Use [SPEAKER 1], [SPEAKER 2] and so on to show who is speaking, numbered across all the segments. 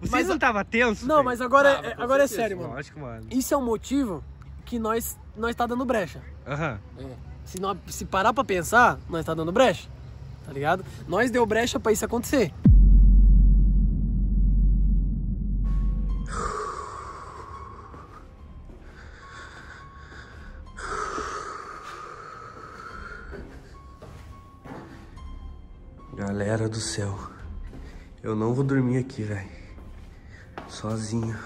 [SPEAKER 1] Vocês
[SPEAKER 2] Mas
[SPEAKER 1] não
[SPEAKER 2] a-
[SPEAKER 1] tava tenso?
[SPEAKER 2] Não, mas agora,
[SPEAKER 3] Tava,
[SPEAKER 2] é, agora é sério, mano.
[SPEAKER 1] Lógico, mano.
[SPEAKER 2] Isso é um motivo que nós, nós tá dando brecha.
[SPEAKER 1] Aham.
[SPEAKER 2] Se, nós, se parar pra pensar, nós tá dando brecha. Tá ligado? Nós deu brecha pra isso acontecer.
[SPEAKER 1] Galera do céu. Eu não vou dormir aqui, velho. Sozinho.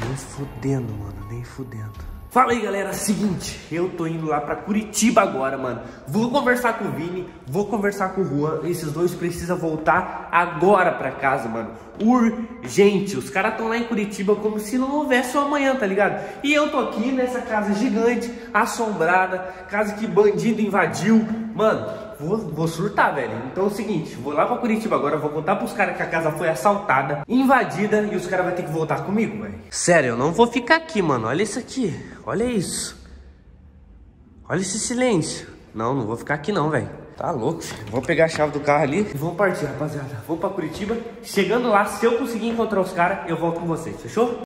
[SPEAKER 1] Nem fudendo, mano. Nem fudendo. Fala aí, galera. Seguinte, eu tô indo lá pra Curitiba agora, mano. Vou conversar com o Vini, vou conversar com o Juan. Esses dois precisam voltar agora pra casa, mano. Urgente. Os caras tão lá em Curitiba como se não houvesse o amanhã, tá ligado? E eu tô aqui nessa casa gigante, assombrada, casa que bandido invadiu. Mano, vou, vou surtar, velho. Então é o seguinte, vou lá pra Curitiba agora, vou contar pros caras que a casa foi assaltada, invadida e os caras vão ter que voltar comigo, velho. Sério, eu não vou ficar aqui, mano. Olha isso aqui. Olha isso. Olha esse silêncio. Não, não vou ficar aqui não, velho. Tá louco, filho. Vou pegar a chave do carro ali e vamos partir, rapaziada. Vou pra Curitiba. Chegando lá, se eu conseguir encontrar os caras, eu volto com vocês, fechou?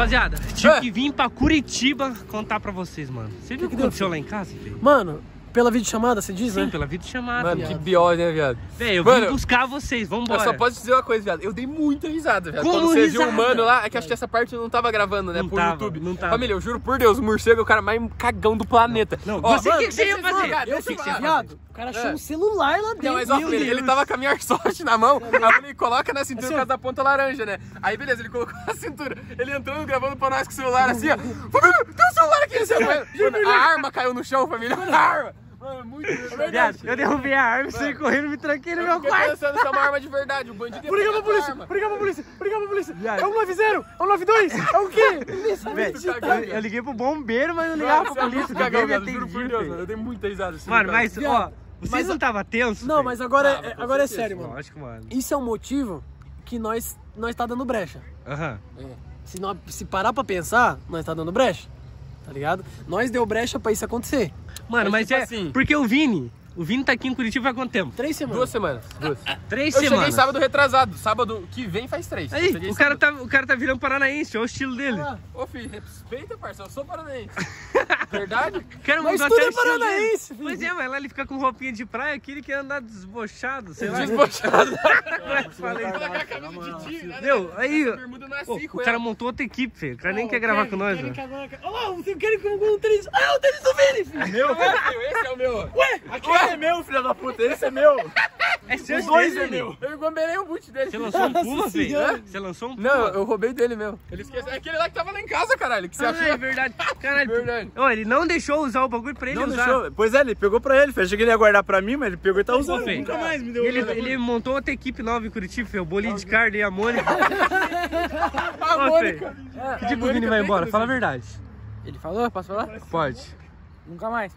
[SPEAKER 1] Rapaziada, tive
[SPEAKER 2] É.
[SPEAKER 1] que vir pra Curitiba contar pra vocês, mano. Você viu o que,
[SPEAKER 2] que
[SPEAKER 1] aconteceu lá em casa, velho?
[SPEAKER 2] Mano, pela videochamada, você diz,
[SPEAKER 1] Sim,
[SPEAKER 2] né?
[SPEAKER 1] pela videochamada.
[SPEAKER 3] Mano,
[SPEAKER 1] viado.
[SPEAKER 3] que biose, né, viado?
[SPEAKER 1] Velho, eu
[SPEAKER 3] Mano,
[SPEAKER 1] vim buscar vocês, vambora.
[SPEAKER 3] Eu só posso dizer uma coisa, viado. Eu dei muita risada, viado.
[SPEAKER 1] Como
[SPEAKER 3] Quando você viu
[SPEAKER 1] risada?
[SPEAKER 3] o mano lá, é que acho que essa parte eu não tava gravando, né?
[SPEAKER 1] Não
[SPEAKER 3] por
[SPEAKER 1] tava,
[SPEAKER 3] YouTube.
[SPEAKER 1] não tava.
[SPEAKER 3] Família, eu juro por Deus, o morcego é o cara mais cagão do planeta.
[SPEAKER 1] Não,
[SPEAKER 3] Ó,
[SPEAKER 1] você, o que, que você ia fazer?
[SPEAKER 3] jogar,
[SPEAKER 1] Eu
[SPEAKER 3] eu
[SPEAKER 1] que você ia fazer.
[SPEAKER 2] Viado, cara achou
[SPEAKER 3] É.
[SPEAKER 2] um celular lá dentro.
[SPEAKER 3] Não, mas ó, ele
[SPEAKER 2] Deus.
[SPEAKER 3] tava com a minha airsoft na mão, aí eu falei, coloca na cintura
[SPEAKER 2] Assim,
[SPEAKER 3] por causa da ponta laranja, né? Aí beleza, ele colocou na cintura, ele entrando, gravando pra nós com o celular assim, ó. Tem um celular aqui, Mano, a arma caiu no chão, família, a arma. Mano, muito
[SPEAKER 1] Viado, eu derrubei a arma, saí correndo, me tranquei no
[SPEAKER 3] Eu
[SPEAKER 1] meu quarto.
[SPEAKER 3] pensando se é uma arma de verdade, o bandido ia pegar
[SPEAKER 2] pra
[SPEAKER 3] tua
[SPEAKER 2] polícia, ligar pra polícia, vou ligar pra polícia. É um 90, é um 92, é o quê?
[SPEAKER 1] Velho,
[SPEAKER 3] cagão,
[SPEAKER 1] eu, eu liguei pro bombeiro, mas não ligava pra
[SPEAKER 3] é
[SPEAKER 1] polícia.
[SPEAKER 3] cagão, viado, juro por Deus,
[SPEAKER 1] velho.
[SPEAKER 3] eu dei muita risada. assim,
[SPEAKER 1] Mano, mas, ó, vocês
[SPEAKER 2] mas
[SPEAKER 1] não tava tenso?
[SPEAKER 2] Não, mas agora,
[SPEAKER 3] Tava,
[SPEAKER 2] é, agora é sério, mano.
[SPEAKER 1] Lógico, mano.
[SPEAKER 2] Isso é um motivo que nós, nós tá dando brecha.
[SPEAKER 1] Aham.
[SPEAKER 2] Se, nós, se parar pra pensar, nós tá dando brecha. Tá ligado? Nós deu brecha pra isso acontecer.
[SPEAKER 1] Mano,
[SPEAKER 3] Mas,
[SPEAKER 1] mas
[SPEAKER 3] tipo
[SPEAKER 1] é.
[SPEAKER 3] assim-
[SPEAKER 1] Porque o Vini. O Vini tá aqui em Curitiba há quanto tempo?
[SPEAKER 2] Três semanas.
[SPEAKER 3] Duas semanas, duas.
[SPEAKER 1] Três
[SPEAKER 3] Eu cheguei
[SPEAKER 1] semanas.
[SPEAKER 3] sábado retrasado, sábado que vem faz três. Eu
[SPEAKER 1] Aí,
[SPEAKER 3] cheguei
[SPEAKER 1] o cara, tá, o cara tá virando paranaense, olha o estilo dele.
[SPEAKER 2] Ah,
[SPEAKER 3] Ô, filho, respeita, parceiro, eu sou paranaense. Verdade?
[SPEAKER 1] O cara
[SPEAKER 2] Mas tudo é
[SPEAKER 1] dele.
[SPEAKER 2] paranaense, filho.
[SPEAKER 1] Pois é, mas lá ele fica com roupinha de praia aqui, ele quer andar desbochado, sei lá.
[SPEAKER 3] Desbochado.
[SPEAKER 1] Falei.
[SPEAKER 3] Colocar a camisa de time, né?
[SPEAKER 1] Meu, aí,
[SPEAKER 3] é
[SPEAKER 1] Pô, o cara montou outra equipe, filho. O cara nem quer gravar
[SPEAKER 2] querem-
[SPEAKER 1] com nós,
[SPEAKER 2] querem
[SPEAKER 1] velho.
[SPEAKER 2] Ó lá, você quer que eu um tênis? Ah, é o tênis do Vini, filho.
[SPEAKER 3] Meu, esse é o meu.
[SPEAKER 2] Ué,
[SPEAKER 3] Aquele é meu, filho da puta, esse é meu.
[SPEAKER 1] É seu
[SPEAKER 3] dois
[SPEAKER 1] dele.
[SPEAKER 3] é meu. Eu engomberei o boot dele.
[SPEAKER 1] Você lançou um filho?
[SPEAKER 2] Senhora.
[SPEAKER 1] Você lançou um Puma?
[SPEAKER 3] Não, eu roubei dele mesmo. Ele esqueceu. É aquele lá que tava lá em casa, caralho. Que você
[SPEAKER 1] Ah,
[SPEAKER 3] achou?
[SPEAKER 1] é verdade. Caralho.
[SPEAKER 3] Verdade.
[SPEAKER 1] Ele não deixou usar o bagulho pra ele
[SPEAKER 4] Não
[SPEAKER 1] usar.
[SPEAKER 4] deixou. Pois é, ele pegou pra ele. Eu achei que ele ia guardar pra mim, mas ele pegou e tá
[SPEAKER 1] Pô,
[SPEAKER 4] usando.
[SPEAKER 1] filho.
[SPEAKER 4] Nunca mais me deu.
[SPEAKER 1] E ele, ele montou outra equipe nova em Curitiba. O Bolinho de Carne e a Mônica.
[SPEAKER 3] A Mônica.
[SPEAKER 1] Que dia que o Vini vai embora? Fala a verdade.
[SPEAKER 3] Ele falou? Posso falar?
[SPEAKER 1] Pode.
[SPEAKER 3] Nunca mais.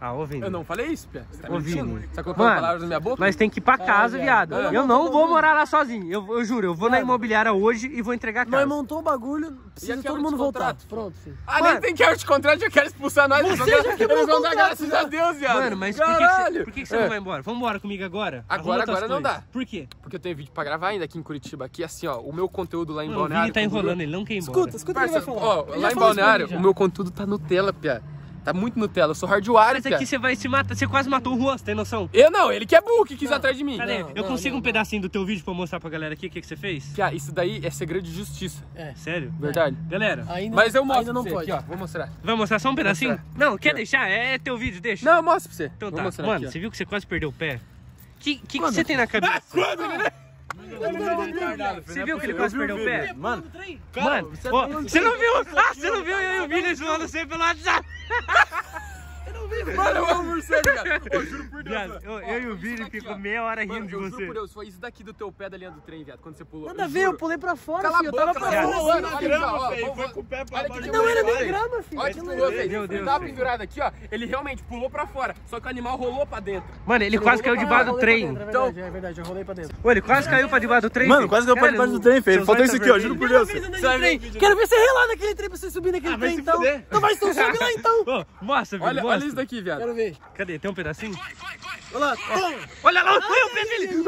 [SPEAKER 1] Ah, Vini.
[SPEAKER 3] Eu não falei isso, Pia. Você tá mentindo?
[SPEAKER 1] Vini.
[SPEAKER 3] Você tá colocando
[SPEAKER 1] Mano,
[SPEAKER 3] palavras na minha boca?
[SPEAKER 1] Nós tem que ir pra casa, viado.
[SPEAKER 3] Ah.
[SPEAKER 1] Eu não vou morar lá sozinho. Eu, eu juro, eu vou na imobiliária hoje e vou entregar a
[SPEAKER 2] Nós
[SPEAKER 1] casa.
[SPEAKER 2] montou o bagulho, precisa
[SPEAKER 3] aquela
[SPEAKER 2] todo mundo voltar. Pronto, filho.
[SPEAKER 3] Ah,
[SPEAKER 1] Mano.
[SPEAKER 3] nem tem quero de contrato, já quero expulsar nós.
[SPEAKER 2] Você já quebrou
[SPEAKER 3] Eles vão
[SPEAKER 2] o
[SPEAKER 3] dar graças
[SPEAKER 2] já.
[SPEAKER 3] a Deus, viado.
[SPEAKER 1] Mano, mas por que, que você,
[SPEAKER 3] Caralho.
[SPEAKER 1] por que, que você
[SPEAKER 3] É.
[SPEAKER 1] não vai embora? Vamos embora comigo agora?
[SPEAKER 3] Agora- agora não dá.
[SPEAKER 1] Por quê?
[SPEAKER 3] Porque eu tenho vídeo pra gravar ainda aqui em Curitiba. Aqui, assim, ó, o meu conteúdo lá em
[SPEAKER 1] o
[SPEAKER 3] Balneário...
[SPEAKER 1] Vini tá enrolando, ele não quer ir embora.
[SPEAKER 2] Escuta, escuta o que ele vai falar.
[SPEAKER 3] ó, lá em Balneário,
[SPEAKER 2] já.
[SPEAKER 3] o meu conteúdo tá Nutella, Pia. Tá muito Nutella, eu sou hardware,
[SPEAKER 1] Mas aqui você vai se matar. Você quase matou o Juan, você tem noção?
[SPEAKER 3] Eu não, ele que é burro, que quis atrás de mim.
[SPEAKER 1] Cadê?
[SPEAKER 2] Não,
[SPEAKER 1] eu
[SPEAKER 2] não,
[SPEAKER 1] consigo
[SPEAKER 2] não,
[SPEAKER 1] um pedacinho do teu vídeo pra mostrar pra galera aqui o que, que você fez?
[SPEAKER 3] Pia, isso daí é segredo de justiça.
[SPEAKER 2] É,
[SPEAKER 1] Sério?
[SPEAKER 3] Verdade.
[SPEAKER 1] Galera,
[SPEAKER 2] ainda,
[SPEAKER 3] Mas eu mostro
[SPEAKER 2] ainda não
[SPEAKER 3] pra você
[SPEAKER 2] pode.
[SPEAKER 3] aqui, ó. Vou mostrar.
[SPEAKER 1] vai mostrar só um pedacinho?
[SPEAKER 3] mostrar.
[SPEAKER 1] Não, quer deixar? É teu vídeo, deixa.
[SPEAKER 3] Não, eu mostro pra você.
[SPEAKER 1] Então
[SPEAKER 3] Vou
[SPEAKER 1] tá.
[SPEAKER 3] mostrar
[SPEAKER 1] Mano,
[SPEAKER 3] aqui,
[SPEAKER 1] você viu que você quase perdeu o pé? O que, que, que você tem na cabeça? Você viu que ele quase perdeu o pé?
[SPEAKER 4] Mano,
[SPEAKER 1] Mano, ó, você não viu? Ah, você não viu eu e o Vini zoando você pelo WhatsApp?
[SPEAKER 3] Mano, eu amo morcego, cara. Ô, juro por Deus.
[SPEAKER 1] Viado,
[SPEAKER 3] mano.
[SPEAKER 1] eu,
[SPEAKER 3] Ó,
[SPEAKER 1] eu e o Vini
[SPEAKER 3] daqui,
[SPEAKER 1] ficam
[SPEAKER 3] ó.
[SPEAKER 1] meia hora
[SPEAKER 3] Mano,
[SPEAKER 1] rindo de
[SPEAKER 3] eu juro
[SPEAKER 1] você.
[SPEAKER 3] por Deus, foi isso daqui do teu pé da linha do trem, viado, quando você pulou.
[SPEAKER 2] Nada a
[SPEAKER 3] Eu
[SPEAKER 2] ver, eu pulei pra fora,
[SPEAKER 3] Cala a
[SPEAKER 2] filho. Eu tava
[SPEAKER 3] boca,
[SPEAKER 2] pra
[SPEAKER 3] mano.
[SPEAKER 2] fora.
[SPEAKER 3] Mano,
[SPEAKER 2] assim,
[SPEAKER 3] ó,
[SPEAKER 2] grama, filho.
[SPEAKER 4] foi com o pé pra baixo.
[SPEAKER 3] aqui,
[SPEAKER 2] Não era nem grama, filho.
[SPEAKER 3] Olha que pulou, velho.
[SPEAKER 1] Meu
[SPEAKER 3] Ele
[SPEAKER 1] Deus,
[SPEAKER 3] tava
[SPEAKER 1] velho.
[SPEAKER 3] pendurado aqui, ó. Ele realmente pulou pra fora. Só que o animal rolou pra dentro.
[SPEAKER 1] Mano, ele
[SPEAKER 3] Você
[SPEAKER 1] quase caiu debaixo do trem.
[SPEAKER 2] É
[SPEAKER 3] Então-
[SPEAKER 2] verdade, é verdade, eu rolei pra dentro.
[SPEAKER 1] Ô, ele quase caiu pra debaixo do trem.
[SPEAKER 4] Mano,
[SPEAKER 1] filho.
[SPEAKER 4] quase caiu pra debaixo do trem, filho. Faltou isso
[SPEAKER 1] tá
[SPEAKER 4] aqui, ó. Juro por. Deus.
[SPEAKER 2] Você Quero ver você relar naquele trem pra você subir naquele
[SPEAKER 4] Ah,
[SPEAKER 2] trem, então. Então vai, então sobe lá, então.
[SPEAKER 1] Ô, mostra,
[SPEAKER 3] Olha,
[SPEAKER 1] mostra.
[SPEAKER 3] Daqui, viado.
[SPEAKER 2] Quero ver.
[SPEAKER 1] Cadê? Tem um pedacinho?
[SPEAKER 3] Vai, vai, vai.
[SPEAKER 2] Olha lá.
[SPEAKER 1] Olha lá, olha o pé dele.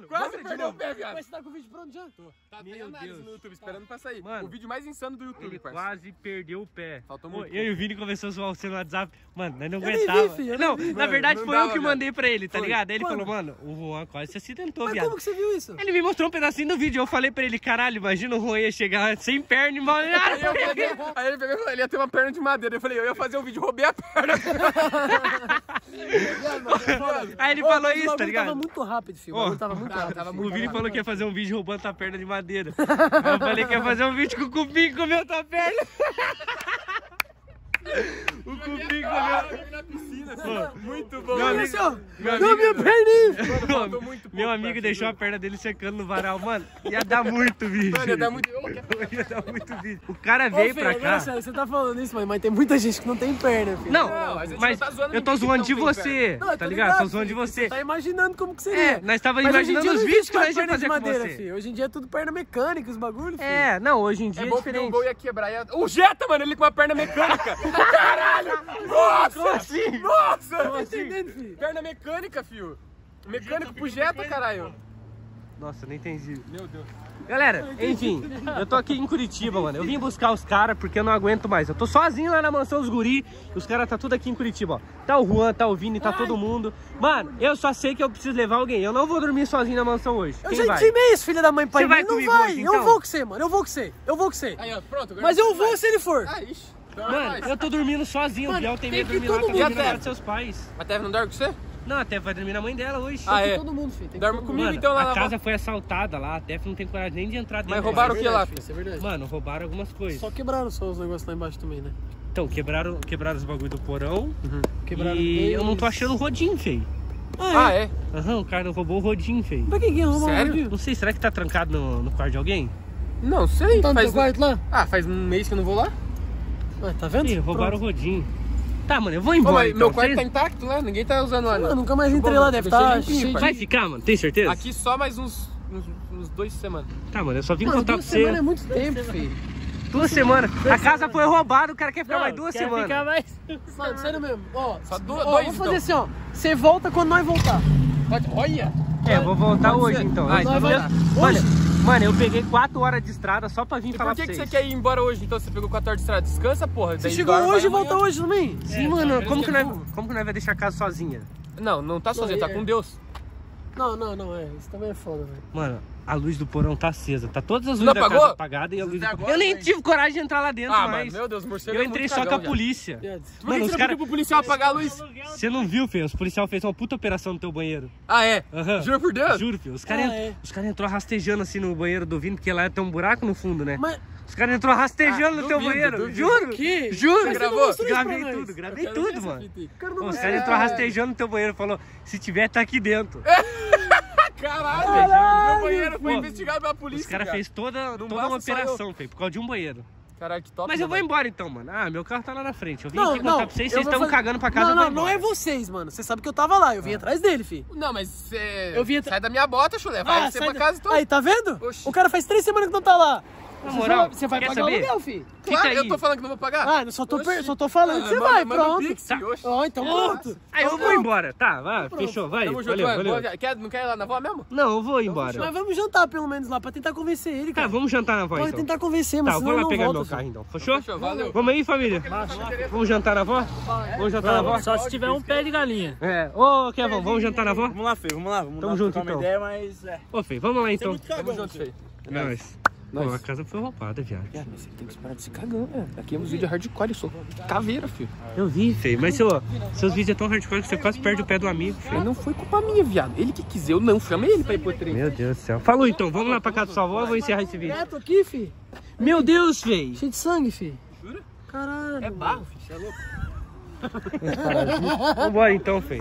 [SPEAKER 1] Mano,
[SPEAKER 3] Quase
[SPEAKER 1] vamos
[SPEAKER 3] perdeu o pé, viado.
[SPEAKER 2] Mas você tá com o vídeo pronto já?
[SPEAKER 3] Tá
[SPEAKER 1] Meu
[SPEAKER 3] tem análise
[SPEAKER 1] Deus.
[SPEAKER 3] no YouTube, esperando pra sair.
[SPEAKER 1] Mano.
[SPEAKER 3] o vídeo mais insano do YouTube,
[SPEAKER 1] Ele
[SPEAKER 3] parça.
[SPEAKER 1] quase perdeu o pé.
[SPEAKER 3] Faltou muito
[SPEAKER 1] Eu e o Vini começou a zoar você no WhatsApp. Mano, nós não aguentava.
[SPEAKER 2] vi,
[SPEAKER 1] não, na verdade
[SPEAKER 3] não
[SPEAKER 1] foi eu
[SPEAKER 3] dava,
[SPEAKER 1] que
[SPEAKER 3] viado.
[SPEAKER 1] mandei pra ele, tá
[SPEAKER 3] Foi.
[SPEAKER 1] ligado? Aí ele
[SPEAKER 2] Mano.
[SPEAKER 1] falou, mano, o Juan quase se acidentou,
[SPEAKER 2] Mas
[SPEAKER 1] viado.
[SPEAKER 2] como que você viu isso?
[SPEAKER 1] Ele me mostrou um pedacinho do vídeo. Eu falei pra ele, caralho, imagina o Juan ia chegar sem perna e mal.
[SPEAKER 3] Aí, ele pegou e falou, ele ia ter uma perna de madeira. Eu falei, eu ia fazer um vídeo, roubei a perna.
[SPEAKER 1] Aí ele falou
[SPEAKER 2] o
[SPEAKER 1] isso, tá ligado?
[SPEAKER 2] Tava muito rápido, filho. O tava muito
[SPEAKER 3] tava-
[SPEAKER 2] rápido.
[SPEAKER 3] tava
[SPEAKER 2] filho.
[SPEAKER 1] O Vini falou que ia fazer um vídeo roubando tua perna de madeira. Eu falei que ia fazer um vídeo com o cupim que comeu tua perna. O cupim comeu.
[SPEAKER 3] na piscina,
[SPEAKER 1] Pô,
[SPEAKER 3] Muito bom.
[SPEAKER 1] Meu amigo- meu
[SPEAKER 2] Não,
[SPEAKER 1] amigo-
[SPEAKER 2] minha perninha.
[SPEAKER 3] faltou muito
[SPEAKER 1] Meu amigo deixou a
[SPEAKER 3] juro.
[SPEAKER 1] perna dele secando no varal. Mano, ia dar muito vídeo.
[SPEAKER 3] Mano, ia dar muito...
[SPEAKER 1] Ia dar muito vídeo. O cara
[SPEAKER 2] Ô,
[SPEAKER 1] veio
[SPEAKER 2] filho,
[SPEAKER 1] pra cá.
[SPEAKER 2] sério, você tá falando isso, mas, mas tem muita gente que não tem perna, filho.
[SPEAKER 1] Não,
[SPEAKER 3] Não, a
[SPEAKER 1] mas
[SPEAKER 3] não tá zoando
[SPEAKER 1] eu tô
[SPEAKER 3] que
[SPEAKER 1] zoando de
[SPEAKER 3] não
[SPEAKER 1] você,
[SPEAKER 2] Não,
[SPEAKER 1] tá
[SPEAKER 2] tô
[SPEAKER 1] ligado? Tô zoando de
[SPEAKER 2] filho.
[SPEAKER 1] você.
[SPEAKER 2] tá imaginando como que seria.
[SPEAKER 1] É, nós tava
[SPEAKER 2] Mas
[SPEAKER 1] imaginando os
[SPEAKER 2] não
[SPEAKER 1] vídeos que nós ia fazer com você.
[SPEAKER 2] filho. Hoje em dia é tudo perna mecânica, os bagulhos, filho.
[SPEAKER 1] É, não, hoje em dia
[SPEAKER 3] É
[SPEAKER 1] é
[SPEAKER 3] bom que o
[SPEAKER 1] diferente.
[SPEAKER 3] gol ia quebrar. Ia... O Jetta, mano, ele com uma perna mecânica. Caralho! Nossa!
[SPEAKER 1] Como assim?
[SPEAKER 3] Nossa!
[SPEAKER 2] Tá entendendo, filho?
[SPEAKER 3] Perna mecânica, fio. Mecânico pro Jetta, caralho.
[SPEAKER 1] Nossa, nem entendi.
[SPEAKER 3] Meu Deus.
[SPEAKER 1] Galera, enfim, eu tô aqui em Curitiba, mano. Eu vim buscar os caras porque eu não aguento mais. Eu tô sozinho lá na mansão dos guri. Os caras tá tudo aqui em Curitiba, ó. Tá o Juan, tá o Vini, tá todo mundo. Mano, eu só sei que eu preciso levar alguém. Eu não vou dormir sozinho na mansão hoje.
[SPEAKER 2] Eu
[SPEAKER 1] Quem
[SPEAKER 2] já
[SPEAKER 1] vai?
[SPEAKER 2] intimei esse filho da mãe pra
[SPEAKER 1] Você vai
[SPEAKER 2] mas não
[SPEAKER 1] comigo
[SPEAKER 2] vai.
[SPEAKER 1] hoje,
[SPEAKER 2] Eu
[SPEAKER 1] então?
[SPEAKER 2] vou com você, mano. Eu vou com você. Eu vou com você.
[SPEAKER 3] Aí, ó, pronto. agora
[SPEAKER 2] Mas eu vou
[SPEAKER 3] vai.
[SPEAKER 2] se ele for.
[SPEAKER 3] Ah, ixi. Então é
[SPEAKER 1] Mano, eu tô dormindo sozinho. O Biel tem medo de
[SPEAKER 2] que
[SPEAKER 1] dormir lá, tá
[SPEAKER 2] mundo-
[SPEAKER 1] dormindo na
[SPEAKER 3] a
[SPEAKER 1] casa dos seus pais.
[SPEAKER 3] A Teve não dorme com você?
[SPEAKER 1] Não, a Tef vai dormir na mãe dela hoje.
[SPEAKER 3] Ah,
[SPEAKER 2] Tem
[SPEAKER 3] é?
[SPEAKER 2] que todo mundo, filho. Tem
[SPEAKER 3] Dorme comigo.
[SPEAKER 1] Mano,
[SPEAKER 3] então, lá na
[SPEAKER 1] a casa foi assaltada lá. A Tef não tem coragem nem de entrar dentro.
[SPEAKER 3] Mas roubaram o que lá, filho?
[SPEAKER 2] Isso é verdade.
[SPEAKER 1] Mano, roubaram algumas coisas.
[SPEAKER 2] Só quebraram só os negócios lá embaixo também, né?
[SPEAKER 1] Então, quebraram, quebraram os bagulho do porão.
[SPEAKER 2] Quebraram
[SPEAKER 1] e
[SPEAKER 2] dois-
[SPEAKER 1] eu não tô achando o rodinho, feio.
[SPEAKER 3] Ah, é?
[SPEAKER 1] Aham, o cara roubou o rodinho, feio.
[SPEAKER 2] Pra que que roubou
[SPEAKER 3] Sério?
[SPEAKER 2] o rodinho?
[SPEAKER 1] Não sei, será que tá trancado no, no quarto de alguém?
[SPEAKER 3] Não sei.
[SPEAKER 2] Tá no
[SPEAKER 3] faz...
[SPEAKER 2] quarto lá?
[SPEAKER 3] Ah, faz um mês que eu não vou lá.
[SPEAKER 2] Ah, tá vendo?
[SPEAKER 1] Ih, roubaram
[SPEAKER 2] Pronto.
[SPEAKER 1] o rodinho. Tá, mano, eu vou
[SPEAKER 3] Ô,
[SPEAKER 1] embora.
[SPEAKER 3] mas
[SPEAKER 1] então.
[SPEAKER 3] meu quarto tá intacto lá, ninguém tá usando lá,
[SPEAKER 2] Eu
[SPEAKER 3] não.
[SPEAKER 2] nunca mais entrei
[SPEAKER 3] Bom,
[SPEAKER 2] lá, deve estar
[SPEAKER 3] limpinho,
[SPEAKER 2] cheio.
[SPEAKER 1] Vai ficar, mano? Tem certeza?
[SPEAKER 3] Aqui só mais uns, uns, uns dois semanas.
[SPEAKER 1] Tá, mano, eu só vim
[SPEAKER 2] Mano,
[SPEAKER 1] contar pra
[SPEAKER 2] duas
[SPEAKER 1] você.
[SPEAKER 2] semanas é muito tempo, filho.
[SPEAKER 1] Duas semanas. A casa foi roubada, o cara quer ficar mais duas
[SPEAKER 2] quer
[SPEAKER 1] semanas.
[SPEAKER 2] ficar mais... Mano, sério mesmo. Ó,
[SPEAKER 3] Só du-
[SPEAKER 2] ó,
[SPEAKER 3] dois,
[SPEAKER 2] vamos fazer
[SPEAKER 3] então.
[SPEAKER 2] assim, ó. Você volta quando nós voltar.
[SPEAKER 3] Olha!
[SPEAKER 1] É, eu vou voltar
[SPEAKER 3] Pode
[SPEAKER 1] hoje
[SPEAKER 3] ser.
[SPEAKER 1] então.
[SPEAKER 3] Vai.
[SPEAKER 1] Mano, mano, eu peguei 4 horas de estrada só pra vir
[SPEAKER 3] E
[SPEAKER 1] falar
[SPEAKER 3] por que,
[SPEAKER 1] pra
[SPEAKER 3] que
[SPEAKER 1] vocês.
[SPEAKER 3] você quer ir embora hoje? Então você pegou 4 horas de estrada. Descansa, porra.
[SPEAKER 2] Você chegou
[SPEAKER 3] dorme,
[SPEAKER 2] hoje e volta
[SPEAKER 3] amanhã.
[SPEAKER 2] hoje também?
[SPEAKER 1] Sim, mano, como que,
[SPEAKER 3] que é
[SPEAKER 1] nós, como que nós vai deixar a casa sozinha?
[SPEAKER 3] Não, não tá sozinho,
[SPEAKER 2] Não,
[SPEAKER 3] tá
[SPEAKER 2] é-
[SPEAKER 3] com Deus.
[SPEAKER 2] Não, não, não, é. Isso também é foda, velho.
[SPEAKER 1] Mano, a luz do porão tá acesa. Tá todas as luzes
[SPEAKER 3] Não
[SPEAKER 1] da
[SPEAKER 3] apagou?
[SPEAKER 1] casa apagadas e a luz do porão. Eu nem
[SPEAKER 3] né?
[SPEAKER 1] tive coragem de entrar lá dentro
[SPEAKER 3] Ah, mano, meu Deus, morcego
[SPEAKER 1] eu
[SPEAKER 3] é
[SPEAKER 1] entrei
[SPEAKER 3] muito
[SPEAKER 1] só com a polícia.
[SPEAKER 3] Por que
[SPEAKER 1] Mano, os
[SPEAKER 3] você não
[SPEAKER 1] cara-
[SPEAKER 3] pro policial apagar a luz?
[SPEAKER 1] Você não viu, filho? Os policial fez uma puta operação no teu banheiro.
[SPEAKER 3] Ah, é?
[SPEAKER 1] Aham.
[SPEAKER 3] Juro por Deus?
[SPEAKER 1] Juro, filho. Os caras
[SPEAKER 2] Ah, é.
[SPEAKER 1] os cara entrou rastejando assim no banheiro do Vini, porque lá tem um buraco no fundo, né?
[SPEAKER 2] Mas...
[SPEAKER 1] Os caras entrou rastejando
[SPEAKER 3] Ah,
[SPEAKER 1] no teu
[SPEAKER 3] duvido,
[SPEAKER 1] banheiro.
[SPEAKER 3] duvido.
[SPEAKER 1] Juro.
[SPEAKER 2] Que?
[SPEAKER 1] Juro.
[SPEAKER 3] Você gravou?
[SPEAKER 1] Gravei
[SPEAKER 2] pra nós.
[SPEAKER 1] tudo, gravei tudo, mano.
[SPEAKER 2] Cara,
[SPEAKER 1] Os caras entrou rastejando no teu banheiro. Falou, se tiver, tá aqui dentro.
[SPEAKER 3] Caralho, meu banheiro foi
[SPEAKER 1] Pô,
[SPEAKER 3] investigado pela polícia.
[SPEAKER 1] Os caras
[SPEAKER 3] cara.
[SPEAKER 1] fez toda, toda uma operação, feio, por causa de um banheiro.
[SPEAKER 3] Caralho, que top.
[SPEAKER 1] Mas eu vou
[SPEAKER 3] mano.
[SPEAKER 1] embora então, mano. Ah, meu carro tá lá na frente. Eu vim
[SPEAKER 2] Não,
[SPEAKER 1] aqui
[SPEAKER 2] não.
[SPEAKER 1] contar pra vocês, vocês
[SPEAKER 2] vou
[SPEAKER 1] estão
[SPEAKER 2] fazer-
[SPEAKER 1] cagando pra casa,
[SPEAKER 2] Não,
[SPEAKER 1] vou
[SPEAKER 2] não, não é vocês, mano. Você sabe que eu tava lá. Eu vim atrás dele, fi.
[SPEAKER 3] Não, mas você.
[SPEAKER 2] Eu vi atra-
[SPEAKER 3] Sai da minha bota, chulé. Vai você
[SPEAKER 2] sai
[SPEAKER 3] pra
[SPEAKER 2] da-
[SPEAKER 3] casa então.
[SPEAKER 2] Aí, tá vendo?
[SPEAKER 3] Oxi.
[SPEAKER 2] O cara faz três semanas que não tá lá.
[SPEAKER 1] Na
[SPEAKER 2] Você
[SPEAKER 1] moral,
[SPEAKER 2] vai- você vai pagar o
[SPEAKER 1] saber?
[SPEAKER 2] aluguel, fi.
[SPEAKER 3] Claro,
[SPEAKER 1] Fica
[SPEAKER 3] eu
[SPEAKER 1] aí.
[SPEAKER 3] tô falando que não vou pagar.
[SPEAKER 2] Ah, eu só tô,
[SPEAKER 3] Oxi.
[SPEAKER 2] só tô falando que você
[SPEAKER 3] Ah,
[SPEAKER 2] vai,
[SPEAKER 3] manda- manda o
[SPEAKER 2] pronto.
[SPEAKER 3] Pix,
[SPEAKER 1] Tá.
[SPEAKER 2] Ó, então pronto.
[SPEAKER 1] Aí eu vou embora. Tá, vai, fechou, vai.
[SPEAKER 3] Tamo junto,
[SPEAKER 1] Valeu,
[SPEAKER 3] vai.
[SPEAKER 1] valeu.
[SPEAKER 3] Quer, não quer ir lá na avó mesmo?
[SPEAKER 1] Não, eu vou embora.
[SPEAKER 2] Mas vamos jantar pelo menos lá pra tentar convencer ele,
[SPEAKER 1] Tá,
[SPEAKER 2] cara.
[SPEAKER 1] vamos jantar na
[SPEAKER 2] Pode
[SPEAKER 1] então.
[SPEAKER 2] tentar convencer, mas
[SPEAKER 1] Tá, eu vou lá pegar meu carro então. Fechou?
[SPEAKER 3] Fechou, valeu.
[SPEAKER 1] Vamos aí, família? Vamos jantar na avó? Vamos jantar na avó?
[SPEAKER 5] Só se tiver um pé de galinha.
[SPEAKER 1] É. Ô, Kevin, vamos jantar na avó?
[SPEAKER 4] Vamos lá, Fê, vamos lá. Vamos
[SPEAKER 1] Tamo junto, então.
[SPEAKER 4] uma ideia, mas é.
[SPEAKER 1] Ô, Fê, vamos lá então.
[SPEAKER 3] Tamo junto, feio.
[SPEAKER 1] É Pô, a casa foi roubada, viado.
[SPEAKER 3] Viado, mas você tem que parar de se cagando, velho. Aqui é um vídeo hardcore, eu sou caveira, filho.
[SPEAKER 1] Eu vi, Fê. Mas seu, seus vídeos é tão hardcore que você quase perde o pé do amigo.
[SPEAKER 3] Mas não foi culpa minha, viado. Ele que quis, eu não chamei ele pra ir pro trem.
[SPEAKER 1] Meu Deus do céu. Falou então, vamos lá pra casa da sua avó, eu vou encerrar esse vídeo.
[SPEAKER 2] Reto aqui, fi.
[SPEAKER 1] Meu Deus, Fê.
[SPEAKER 2] Cheio de sangue, fi.
[SPEAKER 3] Jura?
[SPEAKER 2] Caralho.
[SPEAKER 3] É barro, filho, você é louco.
[SPEAKER 1] Vambora então, Fê.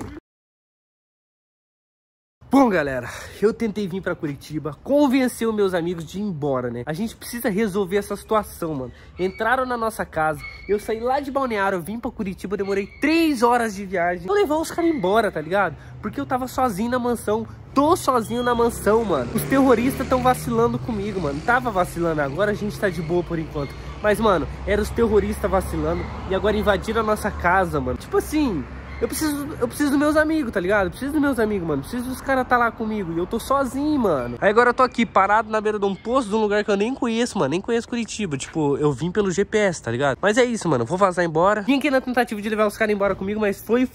[SPEAKER 1] Bom, galera, eu tentei vir pra Curitiba, convencer os meus amigos de ir embora, né? A gente precisa resolver essa situação, mano. Entraram na nossa casa, eu saí lá de Balneário, vim pra Curitiba, demorei três horas de viagem. Vou levar os caras embora, tá ligado? Porque eu tava sozinho na mansão, tô sozinho na mansão, mano. Os terroristas tão vacilando comigo, mano. Tava vacilando, agora a gente tá de boa por enquanto. Mas, mano, eram os terroristas vacilando e agora invadiram a nossa casa, mano. Tipo assim, Eu preciso, eu preciso dos meus amigos, tá ligado? Eu preciso dos meus amigos, mano. Preciso dos caras tá lá comigo. E eu tô sozinho, mano. Aí agora eu tô aqui parado na beira de um posto de um lugar que eu nem conheço, mano. Nem conheço Curitiba. Tipo, eu vim pelo GPS, tá ligado? Mas é isso, mano. Vou vazar embora. Vim aqui na tentativa de levar os caras embora comigo, mas foi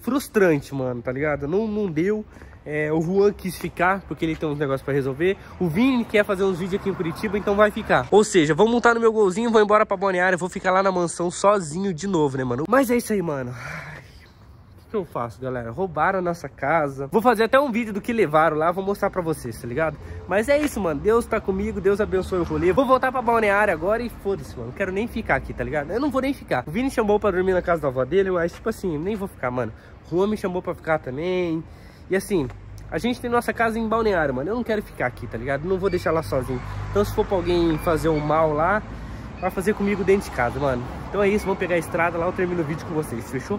[SPEAKER 1] frustrante, mano, tá ligado? Não, não deu. É, o Juan quis ficar, porque ele tem uns negócios pra resolver. O Vini quer fazer uns vídeos aqui em Curitiba, então vai ficar. Ou seja, vou montar no meu golzinho, vou embora pra Balneário, vou ficar lá na mansão sozinho de novo, né, mano? Mas é isso aí, mano que eu faço, galera? Roubaram a nossa casa. Vou fazer até um vídeo do que levaram lá, vou mostrar pra vocês, tá ligado? Mas é isso, mano. Deus tá comigo, Deus abençoe o rolê. Vou voltar pra balneária agora e foda-se, mano. Não quero nem ficar aqui, tá ligado? Eu não vou nem ficar. O Vini chamou pra dormir na casa da avó dele, mas tipo assim, nem vou ficar, mano. Juan me chamou pra ficar também. E assim, a gente tem nossa casa em balneário, mano. Eu não quero ficar aqui, tá ligado? Não vou deixar lá sozinho. Então se for pra alguém fazer um mal lá, vai fazer comigo dentro de casa, mano. Então é isso, vamos pegar a estrada lá, eu termino o vídeo com vocês, fechou?